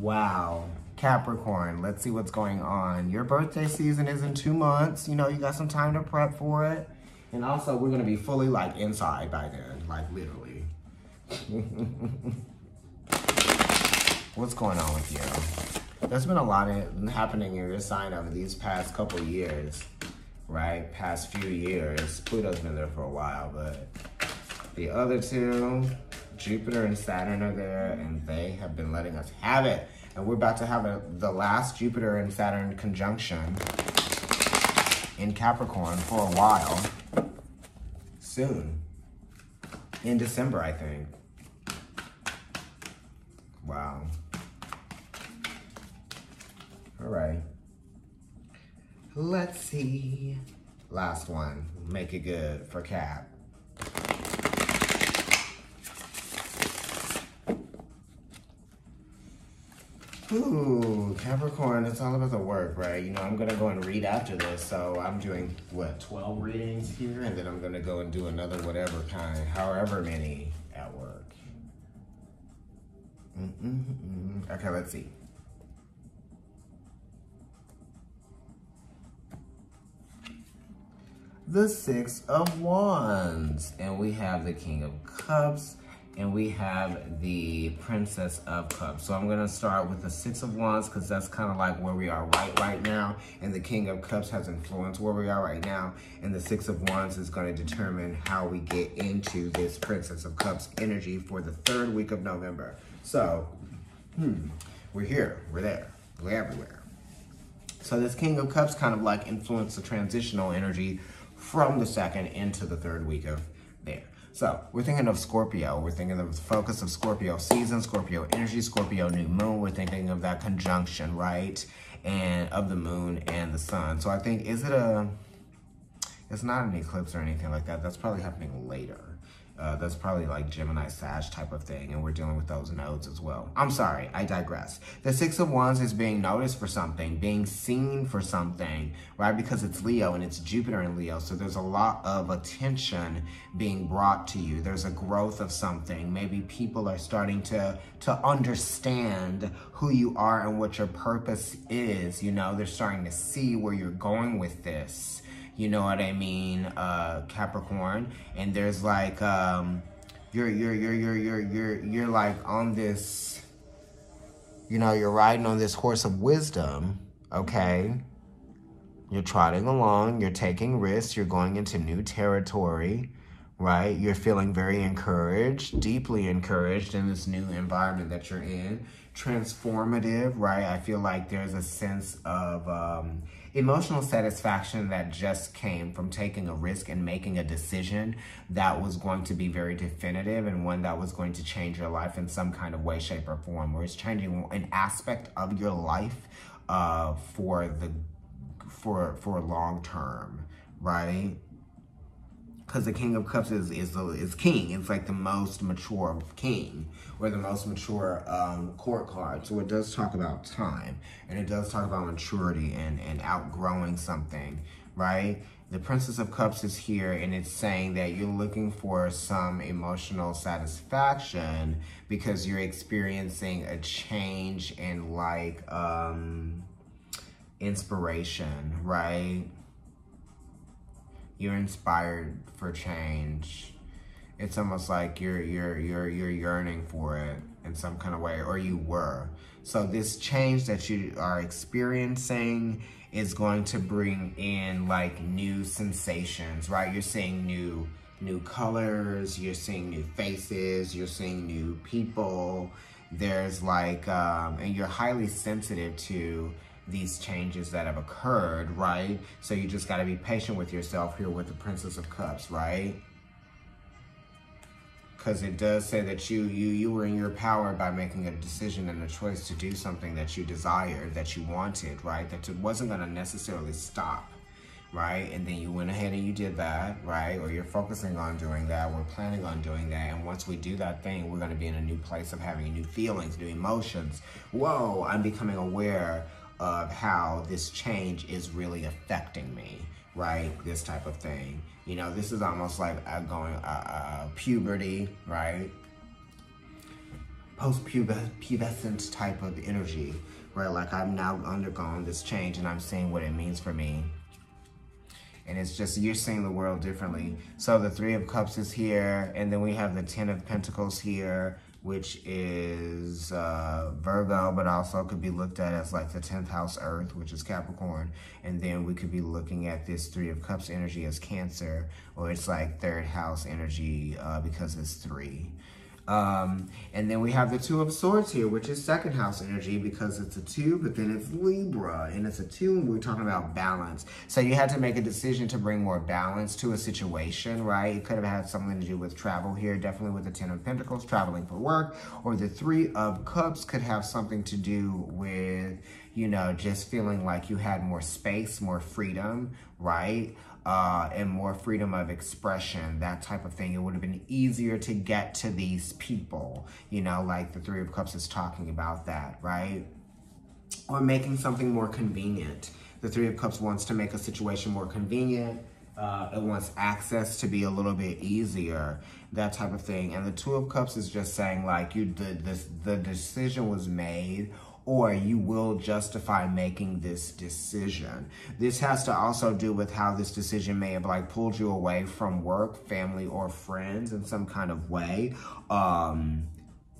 Wow. Capricorn, let's see what's going on. Your birthday season is in two months. You know, you got some time to prep for it. And also, we're going to be fully, like, inside by then. Like, literally. what's going on with you? There's been a lot of happening in your sign over these past couple years, right? Past few years. Pluto's been there for a while, but the other two, Jupiter and Saturn are there, and they have been letting us have it. And we're about to have a, the last Jupiter and Saturn conjunction in Capricorn for a while. Soon. In December, I think. Wow. All right. Let's see. Last one. Make it good for Cap. Ooh, Capricorn, it's all about the work, right? You know, I'm gonna go and read after this, so I'm doing, what, 12 readings here? And then I'm gonna go and do another whatever kind, however many at work. Mm -mm -mm. Okay, let's see. The Six of Wands. And we have the King of Cups, and we have the Princess of Cups. So I'm gonna start with the Six of Wands because that's kind of like where we are right right now. And the King of Cups has influenced where we are right now. And the Six of Wands is gonna determine how we get into this Princess of Cups energy for the third week of November. So, hmm, we're here, we're there, we're everywhere. So this King of Cups kind of like influenced the transitional energy from the second into the third week of. So we're thinking of Scorpio. We're thinking of the focus of Scorpio season, Scorpio energy, Scorpio new moon. We're thinking of that conjunction, right? And of the moon and the sun. So I think, is it a, it's not an eclipse or anything like that. That's probably happening later. Uh, that's probably like Gemini Sag type of thing, and we're dealing with those nodes as well. I'm sorry, I digress. The Six of Wands is being noticed for something, being seen for something, right? Because it's Leo and it's Jupiter in Leo, so there's a lot of attention being brought to you. There's a growth of something. Maybe people are starting to, to understand who you are and what your purpose is. You know, they're starting to see where you're going with this you know what I mean, uh, Capricorn. And there's like, um, you're, you're, you're, you're, you're, you're, you're like on this, you know, you're riding on this horse of wisdom, okay? You're trotting along, you're taking risks, you're going into new territory, right? You're feeling very encouraged, deeply encouraged in this new environment that you're in. Transformative, right? I feel like there's a sense of, um, emotional satisfaction that just came from taking a risk and making a decision that was going to be very definitive and one that was going to change your life in some kind of way, shape, or form, where it's changing an aspect of your life uh, for the for for long term, right? Because the King of Cups is is is king. It's like the most mature king or the most mature um, court card. So it does talk about time and it does talk about maturity and and outgrowing something, right? The Princess of Cups is here and it's saying that you're looking for some emotional satisfaction because you're experiencing a change in like um, inspiration, right? You're inspired for change. It's almost like you're you're you're you're yearning for it in some kind of way, or you were. So this change that you are experiencing is going to bring in like new sensations, right? You're seeing new new colors, you're seeing new faces, you're seeing new people. There's like, um, and you're highly sensitive to these changes that have occurred, right? So you just got to be patient with yourself here with the Princess of Cups, right? Because it does say that you, you, you were in your power by making a decision and a choice to do something that you desired, that you wanted, right? That it wasn't to necessarily stop, right? And then you went ahead and you did that, right? Or you're focusing on doing that. We're planning on doing that. And once we do that thing, we're to be in a new place of having new feelings, new emotions. Whoa, I'm becoming aware of how this change is really affecting me, right? This type of thing. You know, this is almost like a going uh, uh, puberty, right? post-pubescent type of energy, right? Like I've now undergone this change and I'm seeing what it means for me. And it's just, you're seeing the world differently. So the Three of Cups is here, and then we have the Ten of Pentacles here, which is uh, Virgo, but also could be looked at as like the 10th house Earth, which is Capricorn. And then we could be looking at this Three of Cups energy as Cancer, or it's like third house energy uh, because it's three. Um, and then we have the Two of Swords here, which is second house energy because it's a two, but then it's Libra and it's a two and we're talking about balance. So you had to make a decision to bring more balance to a situation, right? It could have had something to do with travel here, definitely with the Ten of Pentacles, traveling for work, or the Three of Cups could have something to do with, you know, just feeling like you had more space, more freedom, right? Uh, and more freedom of expression, that type of thing. It would have been easier to get to these people, you know, like the Three of Cups is talking about that, right? Or making something more convenient. The Three of Cups wants to make a situation more convenient. Uh, it wants access to be a little bit easier, that type of thing. And the Two of Cups is just saying like you the, the, the decision was made or you will justify making this decision. This has to also do with how this decision may have like pulled you away from work, family, or friends in some kind of way. Um,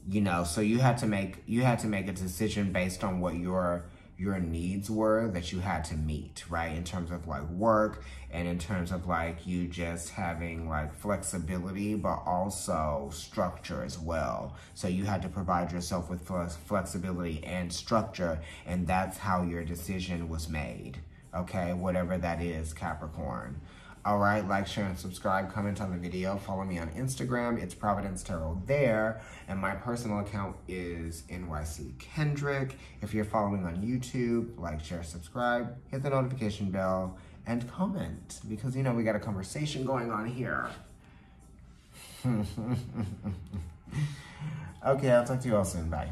you know, so you had to make you had to make a decision based on what your your needs were that you had to meet, right? In terms of like work and in terms of like you just having like flexibility, but also structure as well. So you had to provide yourself with flexibility and structure, and that's how your decision was made, okay? Whatever that is, Capricorn. All right, like, share, and subscribe. Comment on the video. Follow me on Instagram. It's Providence Tarot there. And my personal account is NYC Kendrick. If you're following on YouTube, like, share, subscribe. Hit the notification bell and comment. Because, you know, we got a conversation going on here. okay, I'll talk to you all soon. Bye.